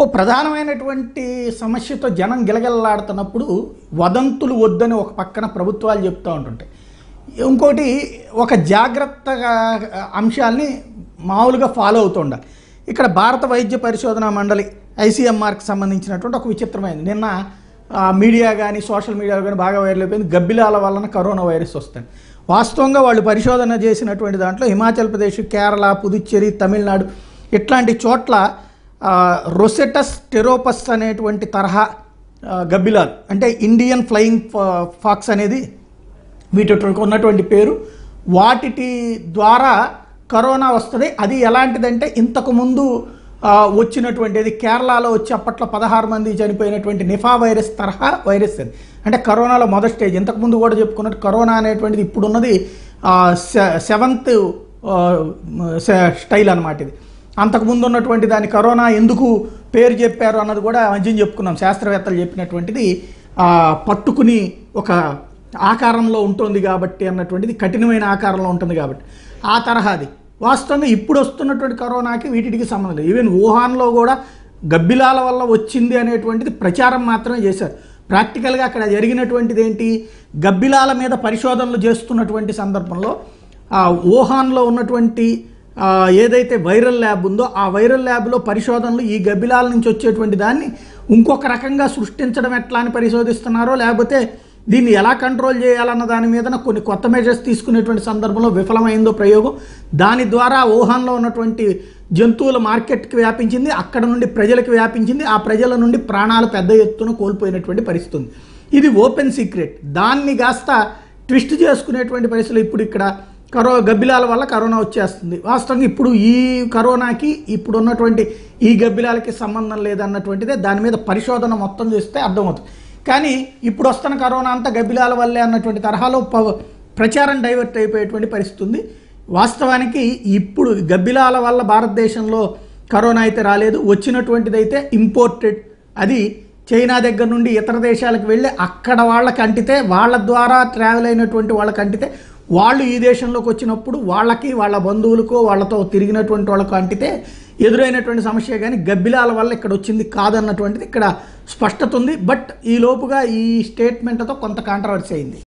ఓ ప్రధానమైనటువంటి సమస్యతో జనం గిలగిలలాడుతున్నప్పుడు వదంతులు వద్దని ఒక పక్కన ప్రభుత్వాలు చెప్తూ ఉంటుంటాయి. ఇంకోటి ఒక జాగ్రత్తగా అంశాలని మామూలుగా ఫాలో అవుతూ ఉండాలి. ఇక్కడ భారత వైద్య పరిశోధన మండలి ఐసీఎంఆర్కి సంబంధించినటువంటి ఒక విచిత్రమైనది నిన్న మీడియా కానీ సోషల్ మీడియా కానీ బాగా వైరల్ అయిపోయింది. గబ్బిలాల వలన కరోనా వైరస్ వస్తుంది. వాస్తవంగా వాళ్ళు పరిశోధన చేసినటువంటి దాంట్లో హిమాచల్ ప్రదేశ్ కేరళ పుదుచ్చేరి తమిళనాడు ఇట్లాంటి చోట్ల రొసెటస్ టెరోపస్ అనేటువంటి తరహా ఆ, గబ్బిలాలు. అంటే ఇండియన్ ఫ్లయింగ్ ఫాక్స్ అనేది వీటి ఉన్నటువంటి పేరు. వాటి ద్వారా కరోనా వస్తుంది. అది ఎలాంటిదంటే ఇంతకుముందు వచ్చినటువంటిది కేరళలో వచ్చి అప్పట్లో పదహారు మంది చనిపోయినటువంటి నిఫా వైరస్ తరహా వైరస్ అది. అంటే కరోనాలో మొదటి స్టేజ్. ఇంతకుముందు కూడా చెప్పుకున్నట్టు కరోనా అనేటువంటిది ఇప్పుడున్నది సె- సెవెంత్ స్టైల్ అనమాట ఇది. అంతకుముందు ఉన్నటువంటి దాని కరోనా ఎందుకు పేరు చెప్పారు అన్నది కూడా మధ్యం చెప్పుకున్నాం. శాస్త్రవేత్తలు చెప్పినటువంటిది పట్టుకుని ఒక ఆకారంలో ఉంటుంది కాబట్టి అన్నటువంటిది కఠినమైన ఆకారంలో ఉంటుంది కాబట్టి. ఆ తరహాది. వాస్తవంగా ఇప్పుడు వస్తున్నటువంటి కరోనాకి వీటికి సంబంధం లేదు. ఈవెన్ వుహాన్లో కూడా గబ్బిలాల వల్ల వచ్చింది అనేటువంటిది ప్రచారం మాత్రమే చేశారు. ప్రాక్టికల్గా అక్కడ జరిగినటువంటిది ఏంటి? గబ్బిలాల మీద పరిశోధనలు చేస్తున్నటువంటి సందర్భంలో ఆ వుహాన్లో ఉన్నటువంటి ఏదైతే వైరల్ ల్యాబ్ ఉందో ఆ వైరల్ ల్యాబ్లో పరిశోధనలు ఈ గబ్బిలాల నుంచి వచ్చేటువంటి దాన్ని ఇంకొక రకంగా సృష్టించడం ఎట్లా అని పరిశోధిస్తున్నారో లేకపోతే దీన్ని ఎలా కంట్రోల్ చేయాలన్న దాని మీద కొన్ని కొత్త మెజర్స్ తీసుకునేటువంటి సందర్భంలో విఫలమైందో ప్రయోగం. దాని ద్వారా వుహాన్లో ఉన్నటువంటి జంతువుల మార్కెట్కి వ్యాపించింది అక్కడ నుండి ప్రజలకు వ్యాపించింది ఆ ప్రజల నుండి ప్రాణాలు పెద్ద ఎత్తున కోల్పోయినటువంటి పరిస్థితి ఉంది. ఇది ఓపెన్ సీక్రెట్. దాన్ని కాస్త ట్విస్ట్ చేసుకునేటువంటి పరిస్థితులు ఇప్పుడు ఇక్కడ కరో గబ్బిలాల వల్ల కరోనా వచ్చేస్తుంది. వాస్తవంగా ఇప్పుడు ఈ కరోనాకి ఇప్పుడు ఉన్నటువంటి ఈ గబ్బిలాలకి సంబంధం లేదన్నటువంటిదే దాని మీద పరిశోధన మొత్తం చేస్తే అర్థమవుతుంది. కానీ ఇప్పుడు వస్తున్న కరోనా అంతా గబ్బిలాల వల్లే అన్నటువంటి తరహాలో ప- ప్రచారం డైవర్ట్ అయిపోయేటువంటి పరిస్థితి ఉంది. వాస్తవానికి ఇప్పుడు గబ్బిలాల వల్ల భారతదేశంలో కరోనా అయితే రాలేదు. వచ్చినటువంటిది అయితే ఇంపోర్టెడ్ అది చైనా దగ్గర నుండి ఇతర దేశాలకు వెళ్ళి అక్కడ వాళ్ళకి అంటితే వాళ్ళ ద్వారా ట్రావెల్ అయినటువంటి వాళ్ళకి అంటితే వాళ్ళు ఈ దేశంలోకి వచ్చినప్పుడు వాళ్ళకి వాళ్ళ బంధువులకు వాళ్ళతో తిరిగినటువంటి వాళ్ళకు అంటితే ఎదురైనటువంటి సమస్య కానీ గబ్బిలాల వల్ల ఇక్కడ వచ్చింది కాదన్నటువంటిది ఇక్కడ స్పష్టత ఉంది. బట్ ఈ లోపుగా ఈ స్టేట్మెంట్తో కొంత కాంట్రవర్సీ అయింది.